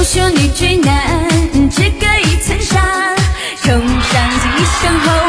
都说女追男只隔一层纱冲上去一声吼